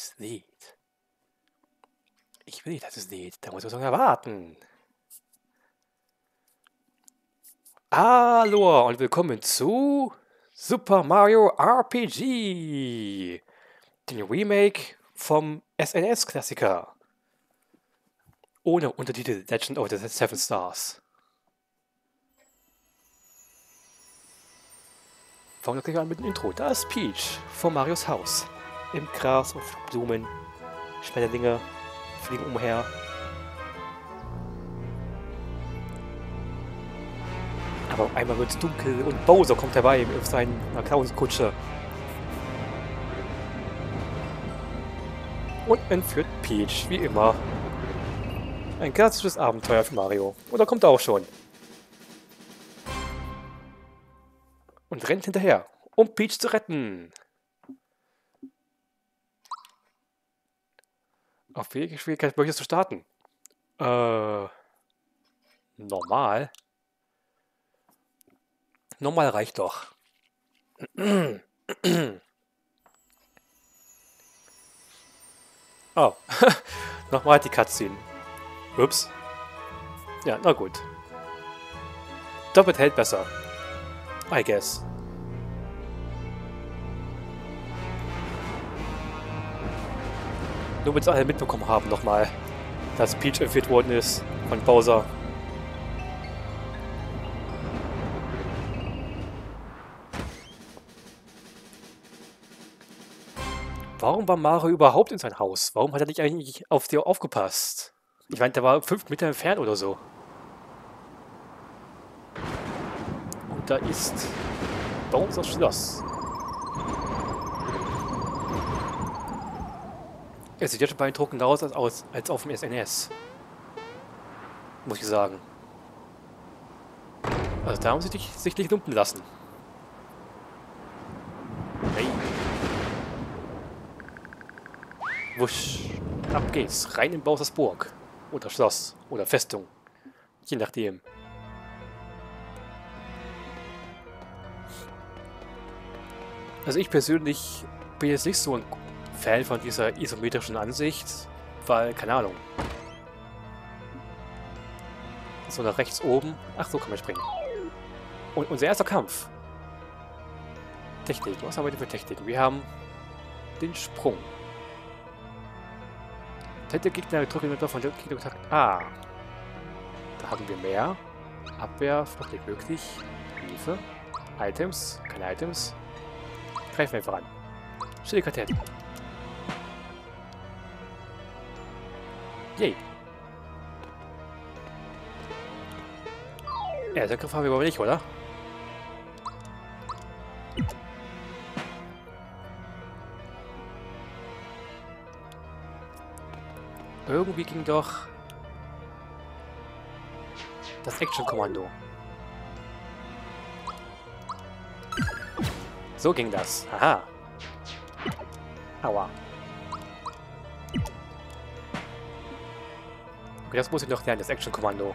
es lädt. Ich will nicht, dass es lädt. Da muss man so lange warten. Hallo und willkommen zu Super Mario RPG. Den Remake vom SNES-Klassiker. Ohne Untertitel Legend of the Seven Stars. Fangen wir gleich an mit dem Intro. Da ist Peach vor Marios Haus. Im Gras, auf Blumen, Schmetterlinge fliegen umher. Aber auf einmal wird es dunkel und Bowser kommt herbei auf seiner Clownskutsche. Und entführt Peach, wie immer. Ein klassisches Abenteuer für Mario. Oder kommt er auch schon? und rennt hinterher, um Peach zu retten. Auf welche Schwierigkeit möchtest du starten? Äh, normal. Normal reicht doch. oh, nochmal die Cutscene. Ups. Ja, na gut. Doppelt hält besser. I guess. Nur es alle mitbekommen haben nochmal, dass Peach entführt worden ist von Bowser. Warum war Mario überhaupt in sein Haus? Warum hat er nicht eigentlich auf dir aufgepasst? Ich meine, der war fünf Meter entfernt oder so. da ist Bowser Schloss. Es sieht ja schon beeindruckender aus als, als auf dem SNS. Muss ich sagen. Also da haben sie dich sichtlich lumpen lassen. Hey. Wusch. Ab geht's. Rein in Bowsers Burg. Oder Schloss. Oder Festung. Je nachdem. Also ich persönlich bin jetzt nicht so ein Fan von dieser isometrischen Ansicht, weil, keine Ahnung. So nach rechts oben. Ach, so kann man springen. Und unser erster Kampf. Technik. Was haben wir denn für Techniken? Wir haben den Sprung. Hätte Gegner drücken wir von gesagt. Ah. Da haben wir mehr. Abwehr, Flucht nicht möglich. Hilfe. Items. Keine Items. Greifen wir einfach an. Schildkartett. Yay. Ja, den Griff haben wir aber nicht, oder? Irgendwie ging doch das Action-Kommando. So ging das. Aha. Aua. Okay, das muss ich noch lernen, das Action-Kommando.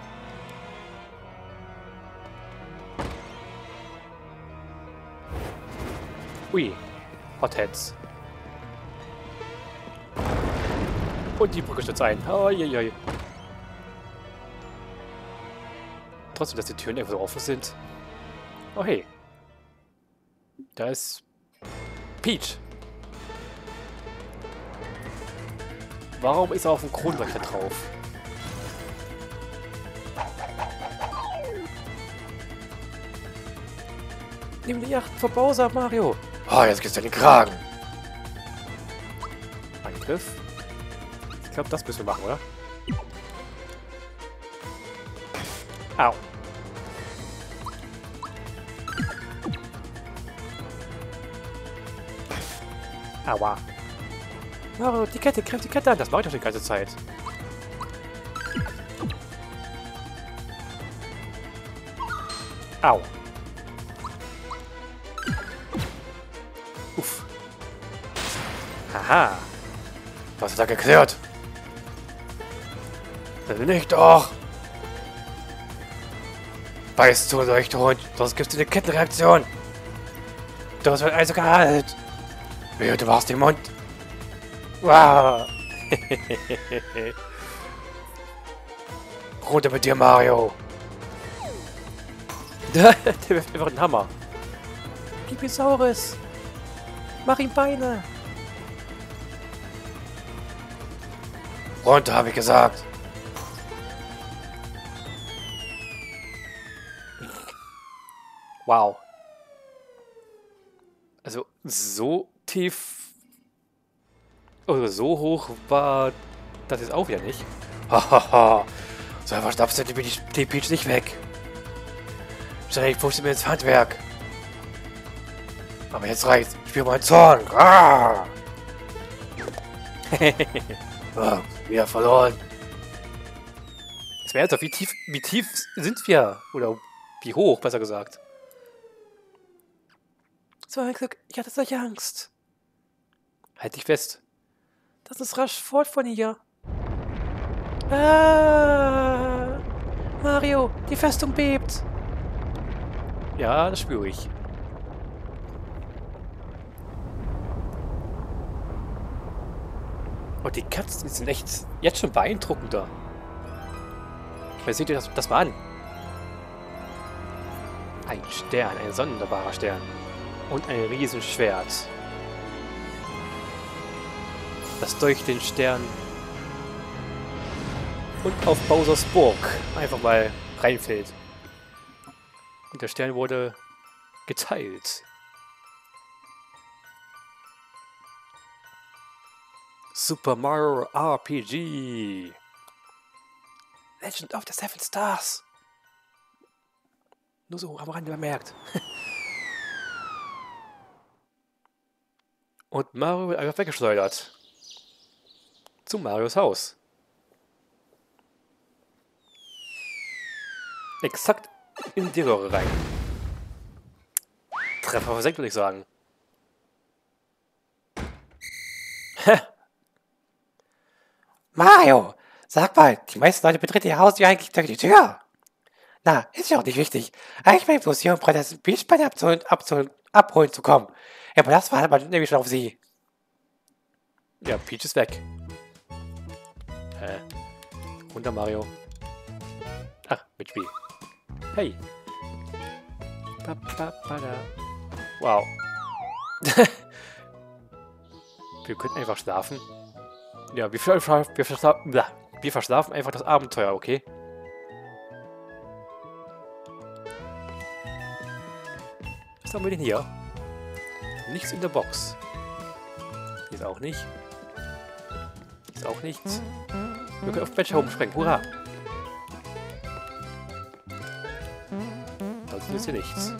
Ui. Hotheads. Und die Brücke stürzt ein. Uiuiui. Trotzdem, dass die Türen irgendwo offen sind. Oh hey. Da ist Peach. Warum ist er auf dem Kronleuchter drauf? Nimm die Yacht vor Bowser, Mario. Oh, jetzt geht's in den Kragen. Angriff. Ich glaube, das müssen wir machen, oder? Au. Aua. Oh, die Kette, greif die Kette an. Das mache ich doch die ganze Zeit. Au. Haha. Was hat er geklärt? Nicht doch. Beißt zu, Leuchthund, sonst gibt's eine Kettenreaktion. Das wird also kalt. Wehe, du warst im Mund. Wow. Runter mit dir, Mario. Der wirft einfach einen Hammer. Pipisaurus. Mach ihm Beine. Runter, habe ich gesagt. Wow. Also, so tief... Oder so hoch war das jetzt auch wieder nicht. Hahaha. so einfach schnappst du die, die Peach nicht weg. Schnell, push mir ins Handwerk. Aber jetzt reicht's. Ich spüre meinen Zorn. Ah! wieder verloren. Das wäre jetzt doch, wie tief, wie tief sind wir? Oder wie hoch, besser gesagt. So ein Glück, ich hatte solche Angst. Halt dich fest. Das ist rasch fort von hier. Ah! Mario, die Festung bebt. Ja, das spüre ich. Und die Katzen sind echt jetzt schon beeindruckender. Meine, seht ihr das, das mal an? Ein Stern, ein sonderbarer Stern. Und ein Riesenschwert. Das durch den Stern und auf Bowsers Burg einfach mal reinfällt. Und der Stern wurde geteilt. Super Mario RPG. Legend of the Seven Stars. Nur so am Rande bemerkt. Und Mario wird einfach weggeschleudert. Zu Marios Haus. Exakt in die Röhre rein. Treffer versenkt, würde ich sagen. Mario, sag mal, die meisten Leute betreten ihr Haus ja eigentlich durch die Tür. Na, ist ja auch nicht wichtig. Ich bin bloß hier, um Prinzessin Peach bei abzuholen, abzuholen, abholen zu kommen. Aber das war aber nämlich schon auf sie. Ja, Peach ist weg. Hä? Runter, Mario. Ach, Mitspiel. Hey. Wow. wir könnten einfach schlafen. Ja, wir, verschlafen, wir, verschlafen, wir verschlafen einfach das Abenteuer, okay? Was haben wir denn hier? Nichts in der Box. Hier ist auch nicht. Hier ist auch nichts. Wir können auf den Becher umspringen. Hurra! Sonst ist hier nichts.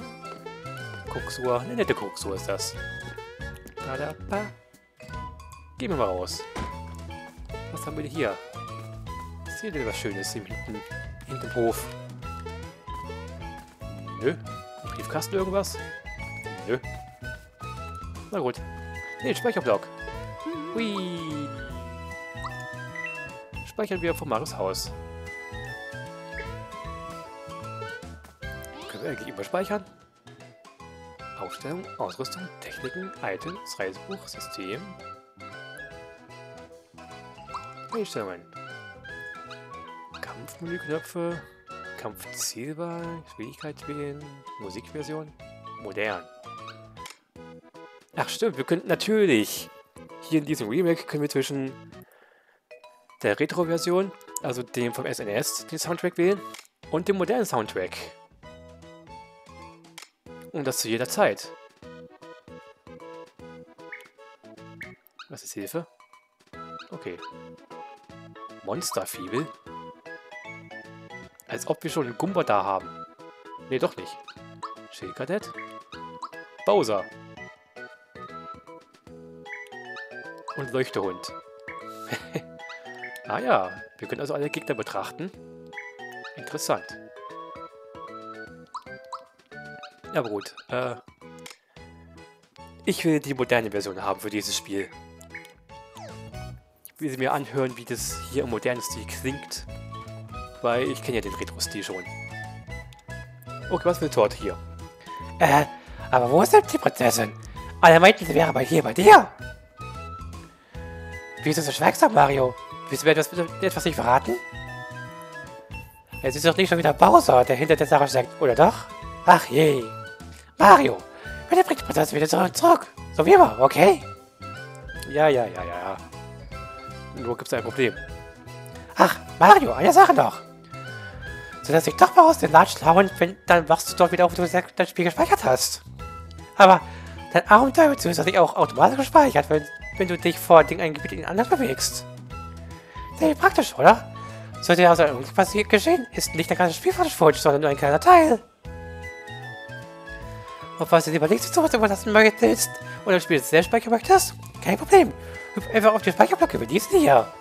Koksur. Eine nette Koksur ist das. Gehen wir mal raus. Haben wir denn hier? Seht ihr was Schönes hinten, hinten im Hof? Nö. Briefkasten irgendwas? Nö. Na gut. Ne, Speicherblock. Hui. Speichern wir vom Maris Haus. Können wir eigentlich überspeichern? Ausstellung, Ausrüstung, Techniken, Items, Reisebuch, System. Einstellungen. Kampfmenüknöpfe, Kampfzielwahl, Geschwindigkeit wählen, Musikversion, modern. Ach stimmt, wir könnten natürlich hier in diesem Remake können wir zwischen der Retro-Version, also dem vom SNES, den Soundtrack wählen und dem modernen Soundtrack. Und das zu jeder Zeit. Was ist Hilfe? Okay. Monsterfiebel? Als ob wir schon einen Gumba da haben. Nee, doch nicht. Schildkadett? Bowser. Und Leuchtehund. ah ja, wir können also alle Gegner betrachten. Interessant. Aber gut, äh, ich will die moderne Version haben für dieses Spiel. Will sie mir anhören, wie das hier im modernen Stil klingt. Weil ich kenne ja den Retro-Stil schon. Okay, was für eine Torte hier? Äh, aber wo ist denn die Prinzessin? Alle meinten, sie wäre bei hier bei dir. Wieso so schweigsam, Mario? Willst du mir etwas, etwas nicht verraten? Es ist doch nicht schon wieder Bowser, der hinter der Sache steckt, oder doch? Ach je. Mario, bitte bringt mir das wieder zurück, zurück. So wie immer, okay? Ja, ja, ja, ja, ja. Nur gibt es ein Problem. Ach, Mario, eine Sache noch. Sodass ich doch mal aus den Latschen hauen, wenn, dann wachst du doch wieder auf, wo du dein Spiel gespeichert hast. Aber dein Abenteuer wird zusätzlich auch automatisch gespeichert, wenn, wenn du dich vor dem ein Gebiet in anders bewegst. Sehr praktisch, oder? Sollte also irgendwas geschehen, ist nicht der ganze Spiel futsch, sondern nur ein kleiner Teil. Und falls du nichts zu was überlassen möchtest oder das Spiel selbst speichern möchtest, kein Problem. Hüpf einfach auf die Speicherblöcke, wie diese hier.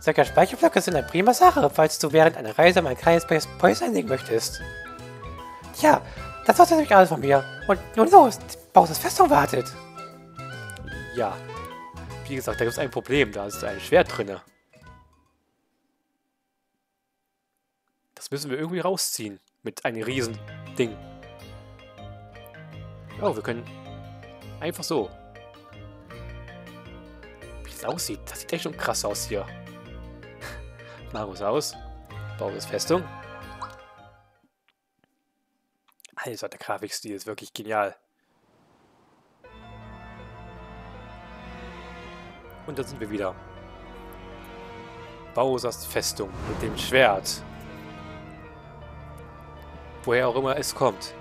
Solche Speicherblöcke sind eine prima Sache, falls du während einer Reise mal ein kleines Päuschen einlegen möchtest. Tja, das war's nämlich alles von mir. Und nun los, Bowser's Festung wartet. Ja. Wie gesagt, da gibt es ein Problem. Da ist ein Schwert drinne. Das müssen wir irgendwie rausziehen. Mit einem riesen Ding. Oh, wir können einfach so. Es aussieht. Das sieht echt schon krass aus hier. Marus aus. Baures Festung. Alter, der Grafikstil ist wirklich genial. Und da sind wir wieder. Bowsers Festung mit dem Schwert. Woher auch immer es kommt.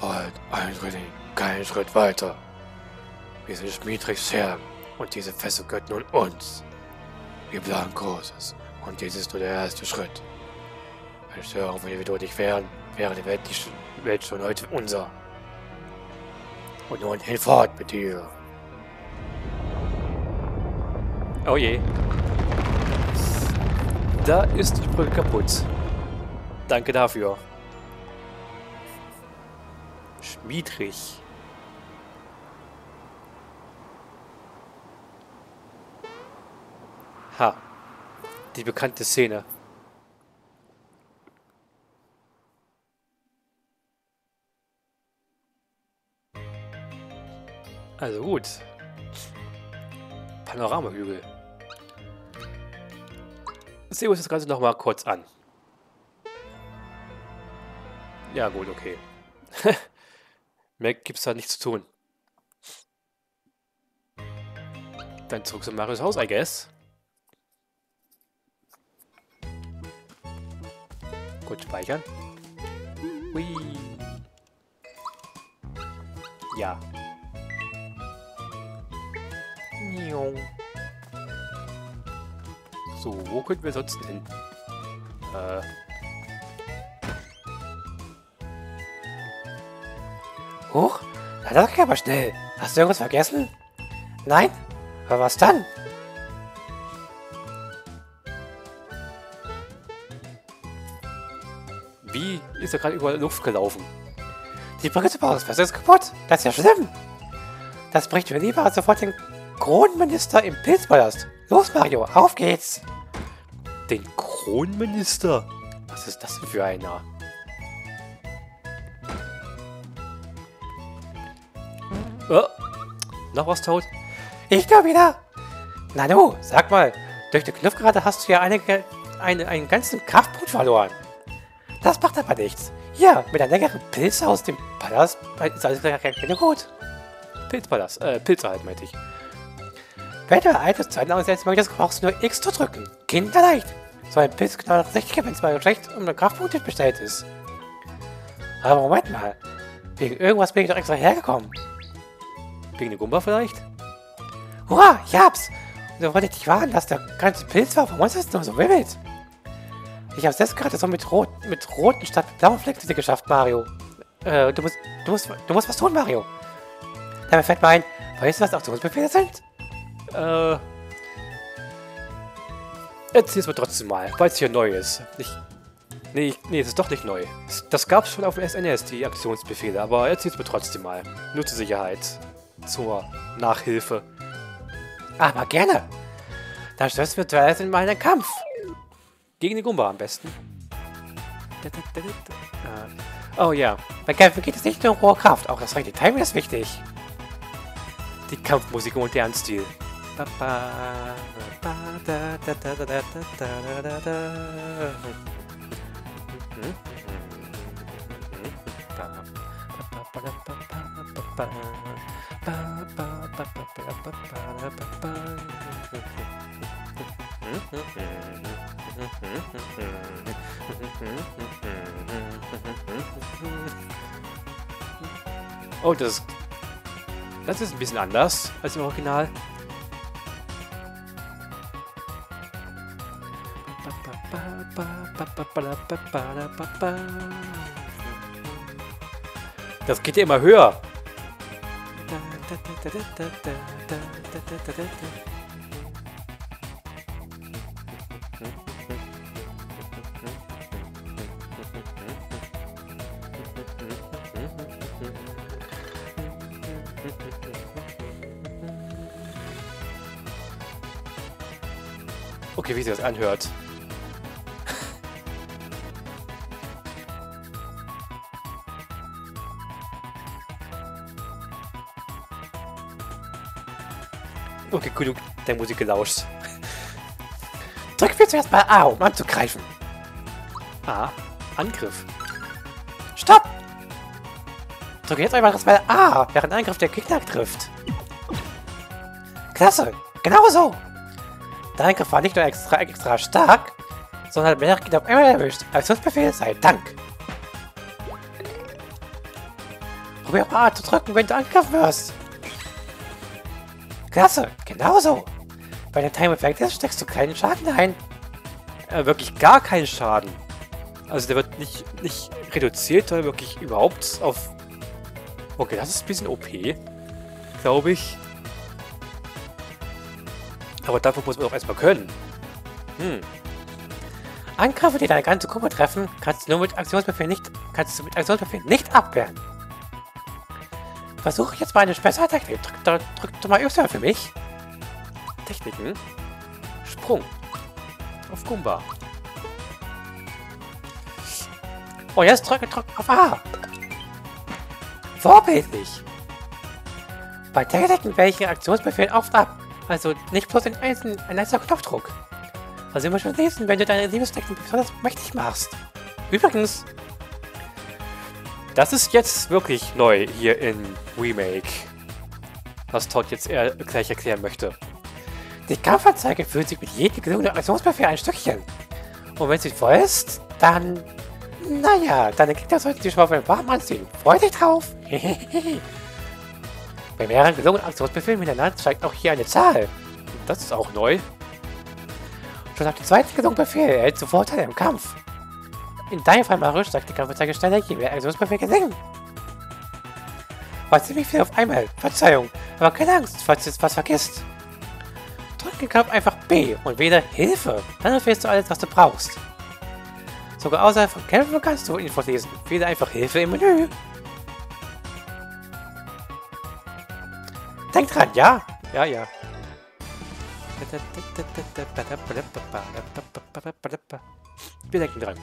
Halt, ein Schritt, keinen Schritt weiter. Wir sind Schmiedrichs Herren und diese Festung gehört nun uns. Wir planen Großes und dies ist nur der erste Schritt. Wenn Störungen von dir nicht wären, wäre die Welt, die Welt schon heute unser. Und nun hinfort mit dir. Oh je. Da ist die Brücke kaputt. Danke dafür. Schmiedrich. Ha. Die bekannte Szene. Also gut. Panoramahügel. Sehen wir uns das Ganze nochmal kurz an. Ja gut, okay. Mehr gibt's da nichts zu tun. Dann zurück zu Marios Haus, I guess. Gut, speichern. Hui. Ja. So, wo könnten wir sonst hin? Äh. Huch, na das geht aber schnell. Hast du irgendwas vergessen? Nein? Aber was dann? Ist er gerade über Luft gelaufen? Die Brücke zu Bauhausfest ist kaputt. Das ist ja schlimm. Das bricht mir lieber als sofort den Kronminister im Pilzpalast. Los, Mario, auf geht's. Den Kronminister? Was ist das denn für einer? Oh, noch was tot? Ich da wieder. Na du, sag mal, durch die Knopfgrade hast du ja einige, eine, einen ganzen Kraftpunkt verloren. Das macht aber nichts. Hier, mit einem längeren Pilz aus dem Palast ist alles wieder gut. Pilzpalast, äh, Pilze halt, meinte ich. Wenn du altes Zeiten aussetzt, möchtest, brauchst du nur X zu drücken. Kinderleicht. So ein Pilz genau 60 wenn es mal schlecht um den Kraftpunkt bestellt ist. Aber Moment mal. Wegen irgendwas bin ich doch extra hergekommen. Wegen der Gumba vielleicht? Hurra, ich hab's! Und so wollte ich dich warnen, dass der ganze Pilz war uns ist nur so wimmelt. Ich hab's jetzt gerade so mit, rot, mit roten statt mit blauen Flecken geschafft, Mario. Äh, du musst, du musst, du musst was tun, Mario. Dabei fällt mir ein, weißt du, was Aktionsbefehle sind? Äh. Erzähl's mir trotzdem mal, weil es hier neu ist. Ich. Nee, nee, es ist doch nicht neu. Das gab's schon auf dem SNES, die Aktionsbefehle, aber erzähl's mir trotzdem mal. Nur zur Sicherheit. Zur Nachhilfe. Aber gerne. Dann stößt wir zuerst in meinen Kampf. Gegen die Gumba am besten. Oh ja, bei Kämpfen geht es nicht nur um hohe Kraft, auch das rechte Timing ist wichtig. Die Kampfmusik und deren Stil. Oh, das, das ist ein bisschen anders als im Original. Das geht ja immer höher. Okay, wie sich das anhört. Genug der Musik gelauscht. Drück mir zuerst mal A, um anzugreifen. Ah, Angriff. Stopp! Drücke jetzt einfach erstmal A, während Angriff der Gegner trifft. Klasse, genau so. Der Angriff war nicht nur extra, extra stark, sondern hat mehrere Gegner auf einmal erwischt. Aktionsbefehl sei Dank. Probier mal A zu drücken, wenn du angegriffen wirst. Klasse, genau so. Bei dem Time Effect steckst du keinen Schaden ein. Äh, wirklich gar keinen Schaden. Also der wird nicht, nicht reduziert, sondern wirklich überhaupt auf... Okay, das ist ein bisschen OP. Glaube ich. Aber dafür muss man auch erstmal können. Hm. Angriffe, die deine ganze Gruppe treffen, kannst du nur mit Aktionsbefehl nicht, kannst du mit Aktionsbefehl nicht abwehren. Versuche jetzt mal eine Spezialtechnik. Drück, drück, drück doch mal Y für mich. Techniken. Sprung. Auf Gumba. Oh, jetzt drücke, drück auf A. Vorbildlich. Bei Techniken welche Aktionsbefehl oft ab. Also nicht bloß ein einzelner Knopfdruck. Also immer schon lesen, wenn du deine Liebestechnik besonders mächtig machst. Übrigens, Das ist jetzt wirklich neu hier in Remake. Was Todd jetzt eher gleich erklären möchte. die Kampfanzeige fühlt sich mit jedem gelungenen Aktionsbefehl ein Stückchen. Und wenn sie voll ist, dann... Naja, deine Gegner sollten schon mal warm anziehen. Freu dich drauf. Bei mehreren gelungenen Aktionsbefehlen miteinander steigt auch hier eine Zahl. Das ist auch neu. Schon nach dem zweiten gelungenen Befehl erhältst du Vorteile im Kampf. In deinem Fall, steigt die Kampfanzeige schneller, je mehr Aktionsbefehle gelingen. War ziemlich viel auf einmal. Verzeihung. Aber keine Angst, falls du jetzt was vergisst. Drücke im Kampf einfach B und wähle Hilfe. Dann erfährst du alles, was du brauchst. Sogar außerhalb von Kämpfen kannst du Infos lesen. Wähle einfach Hilfe im Menü. Denk dran, ja? Ja, ja. Wir denken dran.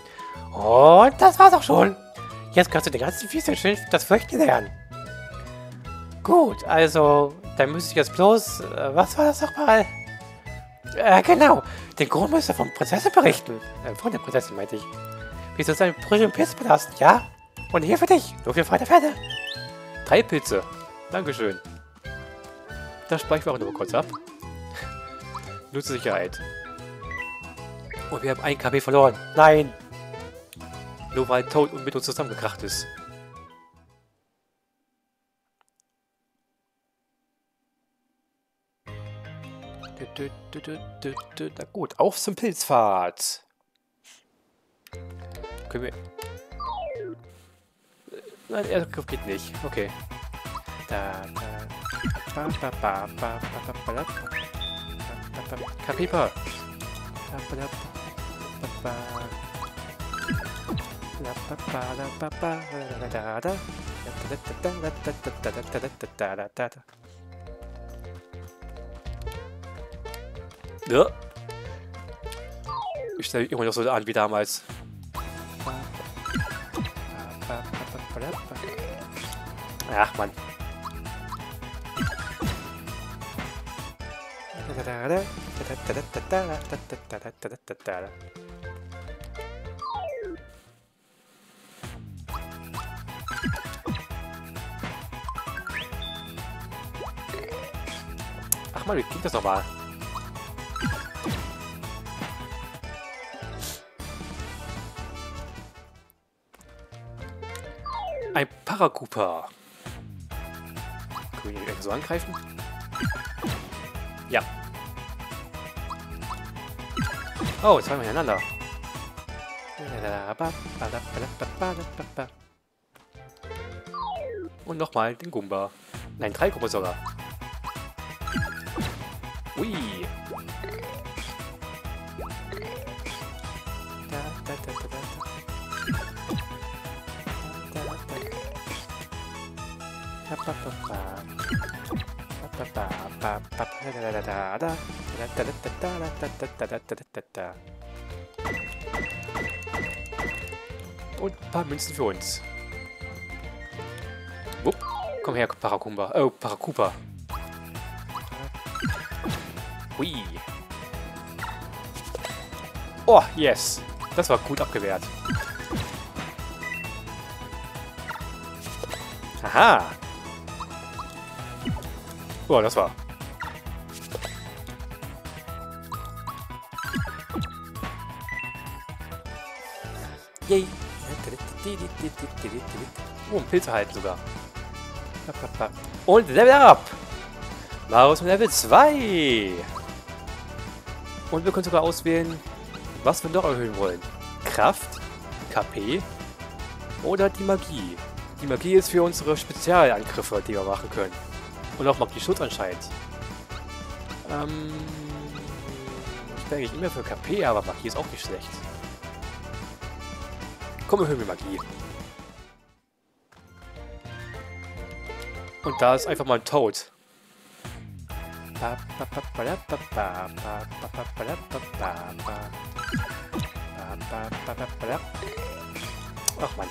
Und das war's auch schon. Jetzt kannst du den ganzen Fiese schön das Fürchten lernen. Gut, also, dann müsste ich jetzt bloß... Äh, was war das nochmal? Äh, genau. Den Grundmeister von Prinzessin berichten. Äh, von der Prinzessin, meinte ich. Wie soll seine Brüche und Pilz belasten, ja? Und hier für dich. Nur für freie Fälle. Drei Pilze. Dankeschön. Das speichern wir auch mal kurz ab. Nur zur Sicherheit. Und wir haben ein KP verloren. Nein. Nur weil Toad und mit uns zusammengekracht ist. Na gut, auf zum Pilzpfad. Können wir... Nein, Erdgriff geht nicht. Okay. Da, da. Ba, ba, ba, ba, ba, ba, ba, ba. ครับพี่เพิร์ดครับครับปะปะปะปะปะปะดาดา Ja. Ich stelle immer noch so an wie damals. Ach, Mann. Ach mal, wie klingt das nochmal? Ein Paracupa. Können wir ihn so angreifen? Ja. Oh, zweimal hintereinander. Und nochmal den Gumba. Nein, drei Gumba sogar. Und ein paar Münzen für uns. Wupp. Komm her, Parakumba. Oh, Parakupa. Hui. Oh, yes. Das war gut abgewehrt. Aha. Oh, das war. Yay. Oh, ein Pilz erhalten sogar. Und Level Up. Marius mit Level 2. Und wir können sogar auswählen, was wir noch erhöhen wollen. Kraft, KP oder die Magie. Die Magie ist für unsere Spezialangriffe, die wir machen können. Und auch Magie-Schutz anscheinend. Ähm, ich bin eigentlich immer für KP, aber Magie ist auch nicht schlecht. Komm, erhöhen wir Magie. Und da ist einfach mal ein Toad. Ach man.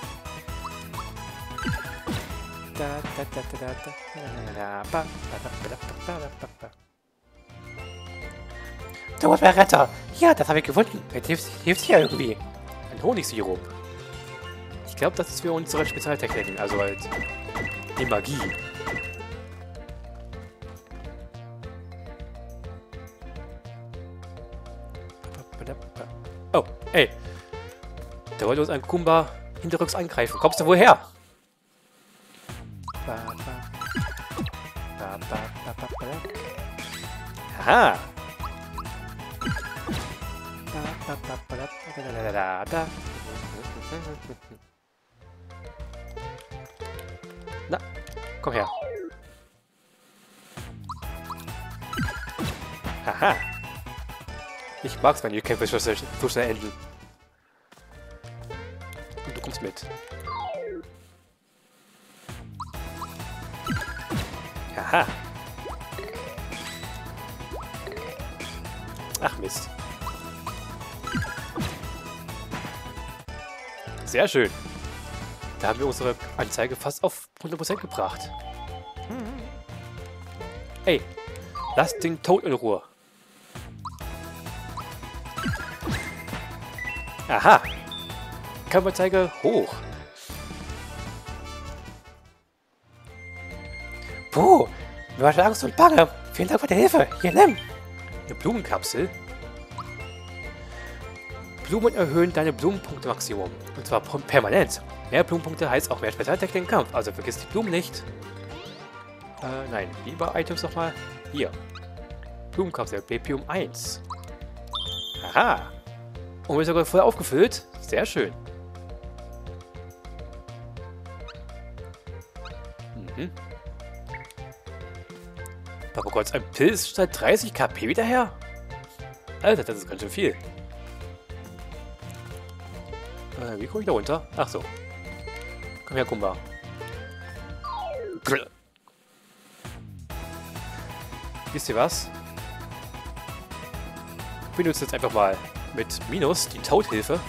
Mein Retter. Ja, das habe ich gefunden. Jetzt hilft, hilft hier irgendwie. Ein Honigsirup. Ich glaube, das ist für unsere Spezialtechniken, also halt die Magie. Oh, ey. Da wollte uns ein Kumba hinterrücks angreifen. Kommst du woher? Aha. Na, komm her. Haha. Ich mag's, wenn die Kämpfe so schnell enden. Und du kommst mit. Haha. Ach Mist. Sehr schön. Da haben wir unsere Anzeige fast auf 100% gebracht. Ey, lass den Tod in Ruhe. Aha. Kammeranzeige hoch. Puh, war schon Angst und Bange. Vielen Dank für die Hilfe. Hier, nimm. Eine Blumenkapsel. Blumen erhöhen deine Blumenpunkte-Maximum. Und zwar permanent. Mehr Blumenpunkte heißt auch mehr Spezialtechnik im Kampf. Also vergiss die Blumen nicht. Äh, nein. Lieber Items nochmal. Hier. Blumenkapsel. BP um 1. Aha. Und wir sogar voll aufgefüllt. Sehr schön. Mhm. Aber Gott, ein Pilz statt 30 KP wieder her? Alter, das ist ganz schön viel. Äh, wie komme ich da runter? Ach so. Komm her, Kumba. Wisst ihr was? Ich benutze jetzt einfach mal mit Minus die Toadhilfe.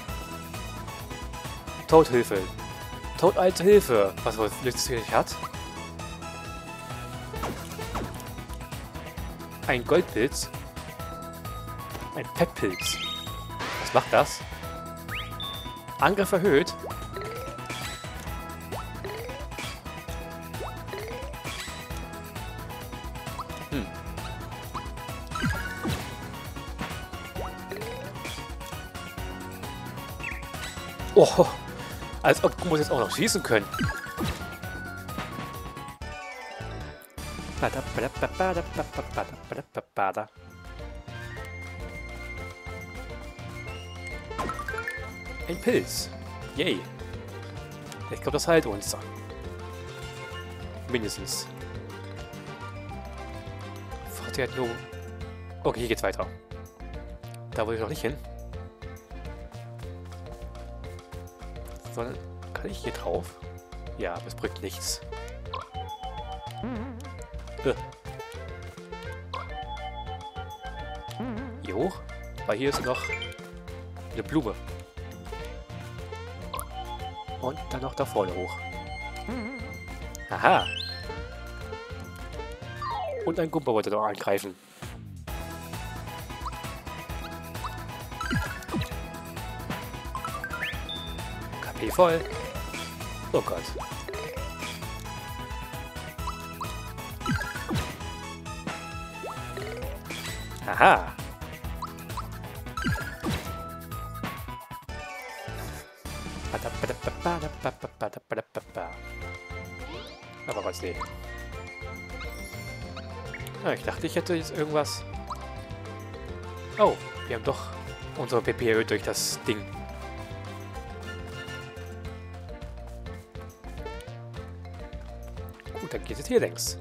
Toadhilfe. Toad alte Hilfe. Was wohl nützlich hat. Ein Goldpilz. Ein Peppilz. Was macht das? Angriff erhöht. Als ob Gumbos jetzt auch noch schießen können. Ein Pilz. Yay. Ich glaube, das heilt uns. Mindestens. Fortiert nur... Okay, hier geht's weiter. Da wollte ich noch nicht hin. Sondern kann ich hier drauf? Ja, es bringt nichts. Äh. Hier hoch? Weil hier ist noch eine Blume. Und dann noch da vorne hoch. Aha. Und ein Gumper wollte doch angreifen. Voll. Oh Gott. Aha. Aber was nicht. Ja, ich dachte, ich hätte jetzt irgendwas... Oh, wir haben doch unsere PP erhöht durch das Ding. Geht es hier längs.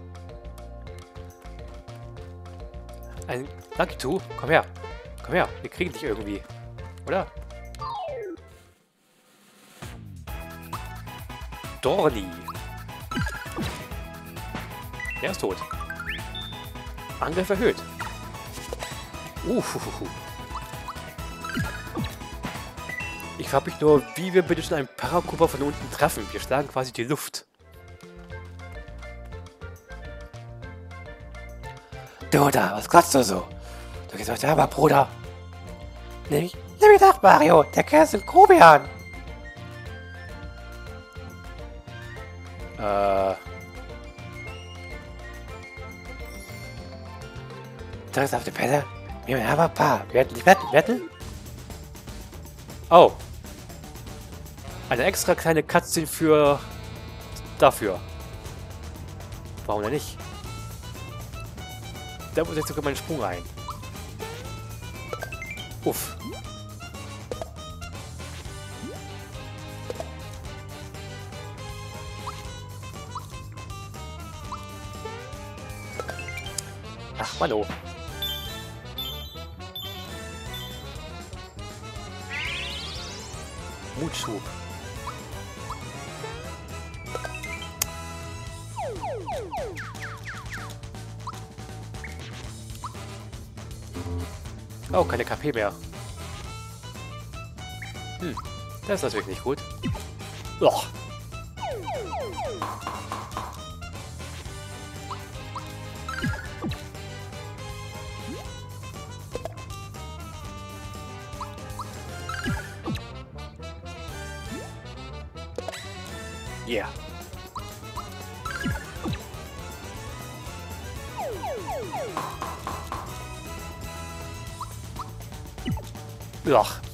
Ein Lucky Two, komm her. Komm her, wir kriegen dich irgendwie. Oder? Dorni. Der ist tot. Angriff erhöht. Uhuhu. Ich frage mich nur, wie wir bitte schon einen Parakuba von unten treffen. Wir schlagen quasi die Luft. Du da, was kotzt du so? Du gehst heute aber, Bruder. Nicht? Ich hab gedacht, Mario, der Kerl ist ein Grobian. Äh, Drückst auf die Pedale. Wir haben ein paar. Wetten, wetten, wetten? oh. Eine extra kleine Cutscene für... dafür. Warum denn nicht? Da muss jetzt sogar mein Sprung rein. Uff. Ach, Mano. Mutschub. Oh, keine KP mehr. Hm, das ist natürlich nicht gut. Och.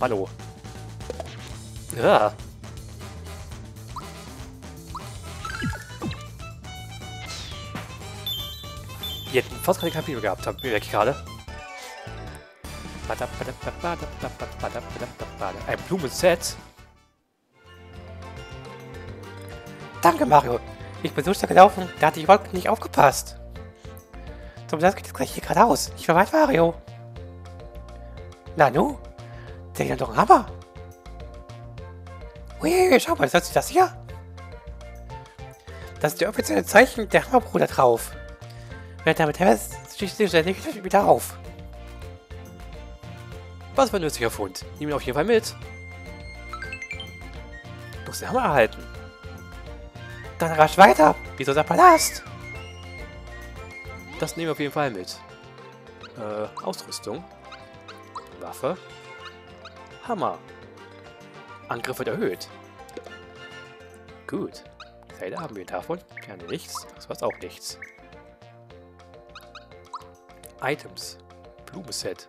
Hallo. Ja. Die hätten fast keine KP gehabt, haben wir weg gerade. Ein Blumenset. Danke, Mario. Ich bin so schnell gelaufen, da hatte ich überhaupt nicht aufgepasst. Zum Satz geht es gleich hier geradeaus. Ich verweit Mario. Nanu? Der hat doch einen Hammer. Ui, schau mal, das das hier? Das ist der offizielle Zeichen der Hammerbruder drauf. Wer damit helft, sticht sich nicht wieder auf. Was für ein nützlicher Fund. Nehmen wir auf jeden Fall mit. Muss den Hammer erhalten. Dann rasch weiter. Wieso der Palast? Das nehmen wir auf jeden Fall mit. Äh, Ausrüstung. Waffe. Hammer. Angriff wird erhöht. Gut. Felder haben wir davon. Gerne nichts. Das war's auch nichts. Items. Blumenset.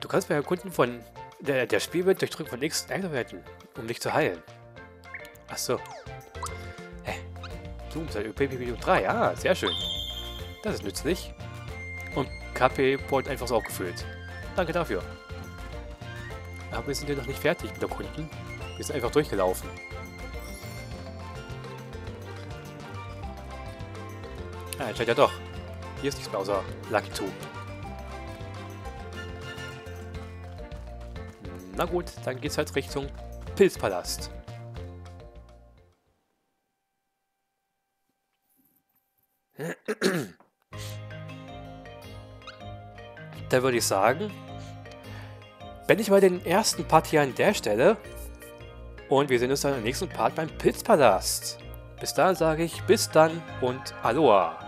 Du kannst bei Erkunden von... Der, der Spielwelt durch Drücken von X einwerten, um dich zu heilen. Achso. Hä? Blumenset ÖPP 3. Ah, sehr schön. Das ist nützlich. Und KP-Point einfach so aufgefüllt. Danke dafür. Aber wir sind ja noch nicht fertig mit Erkunden. Wir sind einfach durchgelaufen. Ah, anscheinend ja doch. Hier ist nichts mehr außer Lucky 2. Na gut, dann geht's halt Richtung Pilzpalast. Da würde ich sagen, beende ich mal den ersten Part hier an der Stelle. Und wir sehen uns dann im nächsten Part beim Pilzpalast. Bis dahin sage ich bis dann und Aloha.